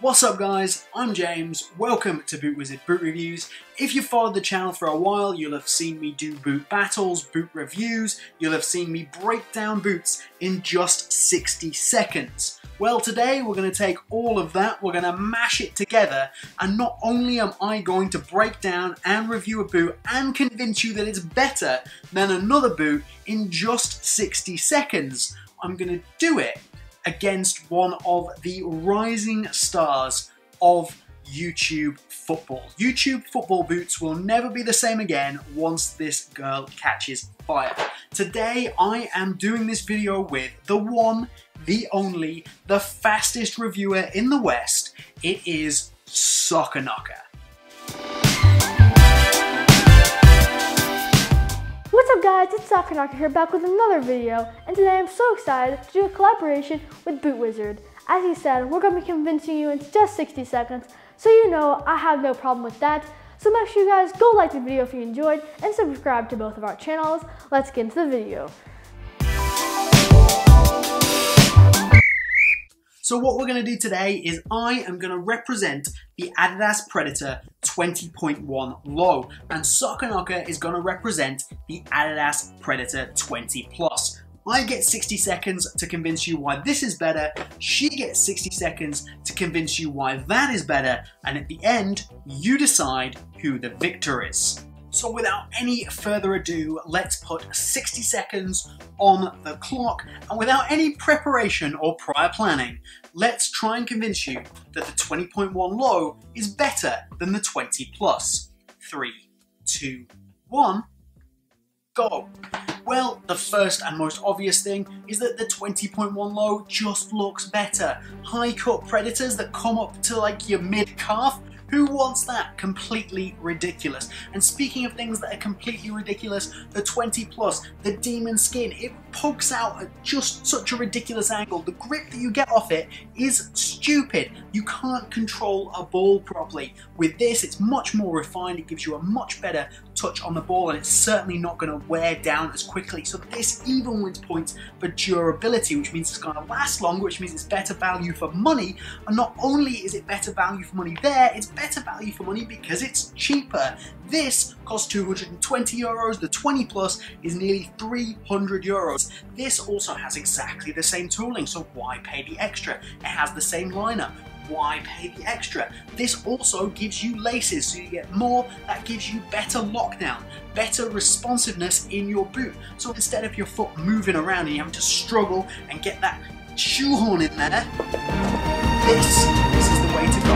What's up guys, I'm James, welcome to Boot Wizard Boot Reviews. If you've followed the channel for a while, you'll have seen me do boot battles, boot reviews, you'll have seen me break down boots in just 60 seconds. Well today we're going to take all of that, we're going to mash it together, and not only am I going to break down and review a boot and convince you that it's better than another boot in just 60 seconds, I'm going to do it against one of the rising stars of YouTube football. YouTube football boots will never be the same again once this girl catches fire. Today I am doing this video with the one, the only, the fastest reviewer in the West. It is Soccer Knocker. What's up guys, it's Knocker here back with another video, and today I'm so excited to do a collaboration with Boot Wizard. As he said, we're going to be convincing you in just 60 seconds, so you know I have no problem with that. So make sure you guys go like the video if you enjoyed, and subscribe to both of our channels. Let's get into the video. So what we're going to do today is I am going to represent the Adidas Predator 20.1 low and Knocker is going to represent the Adidas Predator 20 plus. I get 60 seconds to convince you why this is better, she gets 60 seconds to convince you why that is better, and at the end, you decide who the victor is. So without any further ado, let's put 60 seconds on the clock and without any preparation or prior planning, let's try and convince you that the 20.1 low is better than the 20 plus. Three, two, one, go. Well, the first and most obvious thing is that the 20.1 low just looks better. High cut predators that come up to like your mid calf who wants that? Completely ridiculous. And speaking of things that are completely ridiculous, the 20 plus, the demon skin, it pokes out at just such a ridiculous angle. The grip that you get off it is stupid. You can't control a ball properly. With this, it's much more refined. It gives you a much better touch on the ball and it's certainly not going to wear down as quickly. So this even wins points for durability, which means it's going to last longer, which means it's better value for money. And not only is it better value for money there, it's better value for money because it's cheaper. This costs 220 euros, the 20 plus is nearly 300 euros. This also has exactly the same tooling, so why pay the extra? It has the same liner, why pay the extra? This also gives you laces, so you get more, that gives you better lockdown, better responsiveness in your boot. So instead of your foot moving around and you having to struggle and get that shoehorn in there, this, this is the way to go.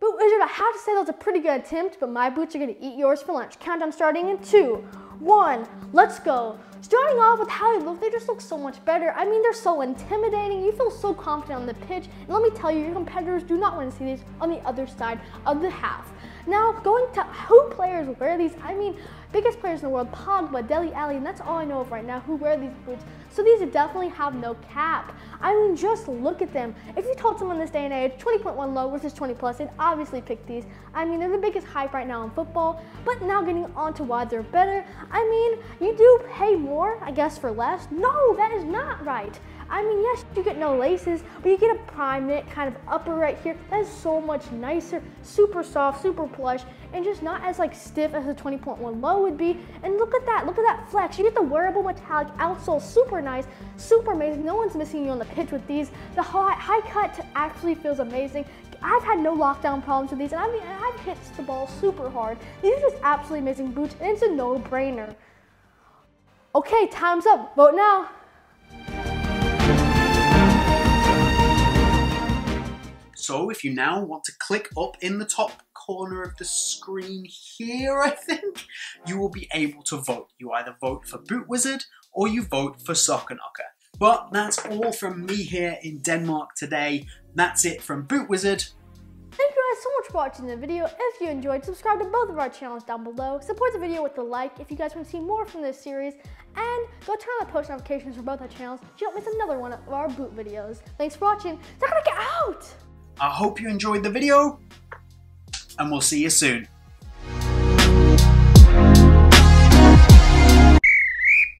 Boot Wizard, I have to say that was a pretty good attempt, but my boots are gonna eat yours for lunch. Countdown starting in two, one, let's go. Starting off with how they look, they just look so much better. I mean, they're so intimidating. You feel so confident on the pitch. And let me tell you, your competitors do not want to see these on the other side of the half. Now, going to who players wear these, I mean, biggest players in the world, Pogba, Dele Alli, and that's all I know of right now who wear these boots. So these definitely have no cap. I mean, just look at them. If you told someone this day and age, 20.1 low versus 20 plus, they'd obviously pick these. I mean, they're the biggest hype right now in football, but now getting on to why they're better, I mean, you do pay more, I guess, for less. No, that is not right. I mean, yes, you get no laces, but you get a prime knit kind of upper right here. That is so much nicer, super soft, super plush, and just not as like stiff as a 20.1 low would be. And look at that, look at that flex. You get the wearable metallic outsole, super nice, super amazing. No one's missing you on the pitch with these. The high, high cut actually feels amazing. I've had no lockdown problems with these, and I mean, I've hit the ball super hard. These are just absolutely amazing boots, and it's a no-brainer. Okay, time's up. Vote now. So if you now want to click up in the top corner of the screen here, I think, you will be able to vote. You either vote for Boot Wizard or you vote for Soccer Knocker. But that's all from me here in Denmark today. That's it from Boot Wizard. Thank you guys so much for watching the video. If you enjoyed, subscribe to both of our channels down below. Support the video with a like if you guys want to see more from this series. And go turn on the post notifications for both our channels so you don't miss another one of our boot videos. Thanks for watching. Gotta get out! I hope you enjoyed the video, and we'll see you soon.